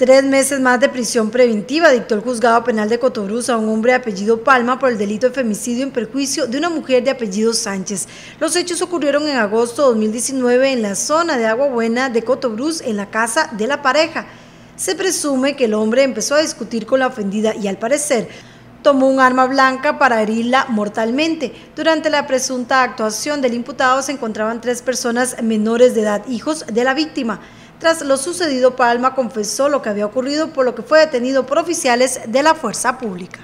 Tres meses más de prisión preventiva dictó el juzgado penal de Cotobruz a un hombre de apellido Palma por el delito de femicidio en perjuicio de una mujer de apellido Sánchez. Los hechos ocurrieron en agosto de 2019 en la zona de Agua Buena de Cotobruz, en la casa de la pareja. Se presume que el hombre empezó a discutir con la ofendida y al parecer tomó un arma blanca para herirla mortalmente. Durante la presunta actuación del imputado se encontraban tres personas menores de edad, hijos de la víctima. Tras lo sucedido, Palma confesó lo que había ocurrido, por lo que fue detenido por oficiales de la fuerza pública.